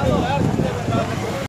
Tá